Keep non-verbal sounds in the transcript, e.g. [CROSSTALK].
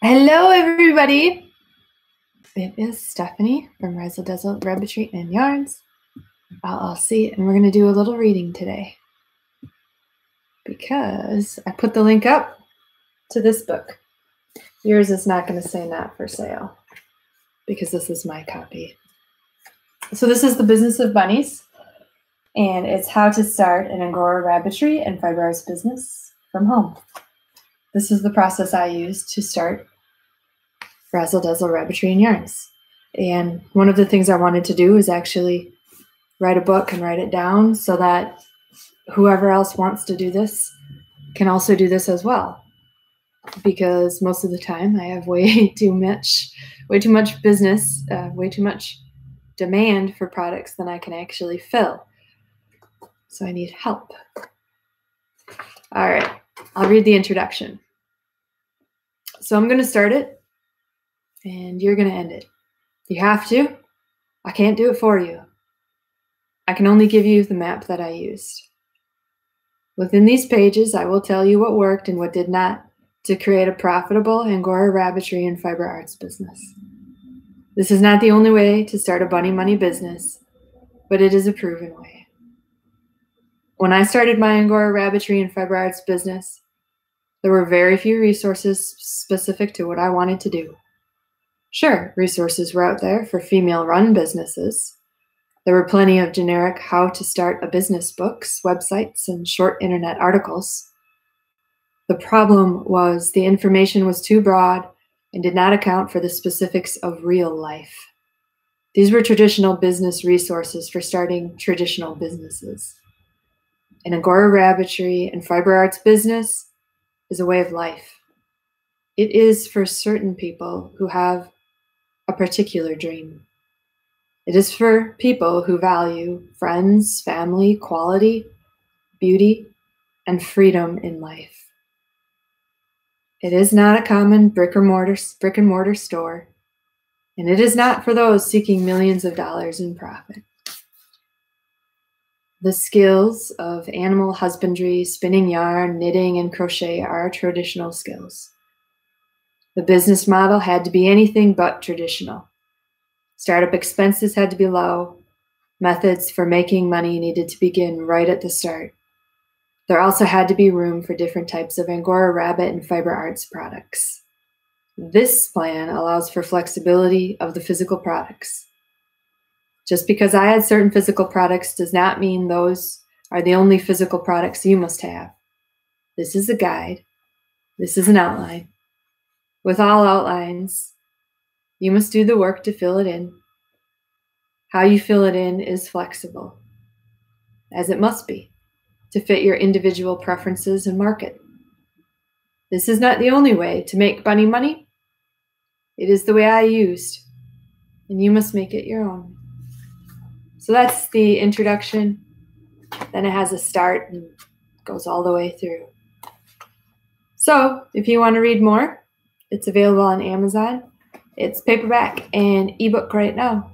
Hello, everybody. It is Stephanie from Razzle Dazzle Rabbitry and Yarns LLC, and we're going to do a little reading today because I put the link up to this book. Yours is not going to say not for sale because this is my copy. So, this is The Business of Bunnies, and it's how to start an Angora rabbitry and fiber arts business from home. This is the process I use to start Razzle Dazzle Rabbitry and Yarns. And one of the things I wanted to do is actually write a book and write it down so that whoever else wants to do this can also do this as well. Because most of the time I have way [LAUGHS] too much, way too much business, uh, way too much demand for products than I can actually fill. So I need help. All right, I'll read the introduction. So I'm going to start it and you're going to end it. You have to. I can't do it for you. I can only give you the map that I used. Within these pages, I will tell you what worked and what did not to create a profitable Angora rabbitry and fiber arts business. This is not the only way to start a bunny money business, but it is a proven way. When I started my Angora rabbitry and fiber arts business, there were very few resources specific to what I wanted to do. Sure, resources were out there for female run businesses. There were plenty of generic how to start a business books, websites, and short internet articles. The problem was the information was too broad and did not account for the specifics of real life. These were traditional business resources for starting traditional businesses. An Angora rabbitry and fiber arts business is a way of life. It is for certain people who have a particular dream. It is for people who value friends, family, quality, beauty, and freedom in life. It is not a common brick or mortar brick and mortar store, and it is not for those seeking millions of dollars in profit. The skills of animal husbandry, spinning yarn, knitting, and crochet are traditional skills. The business model had to be anything but traditional. Startup expenses had to be low. Methods for making money needed to begin right at the start. There also had to be room for different types of Angora rabbit and fiber arts products. This plan allows for flexibility of the physical products. Just because I had certain physical products does not mean those are the only physical products you must have. This is a guide. This is an outline. With all outlines, you must do the work to fill it in. How you fill it in is flexible, as it must be, to fit your individual preferences and market. This is not the only way to make bunny money. It is the way I used, and you must make it your own. So that's the introduction. Then it has a start and goes all the way through. So if you want to read more, it's available on Amazon. It's paperback and ebook right now.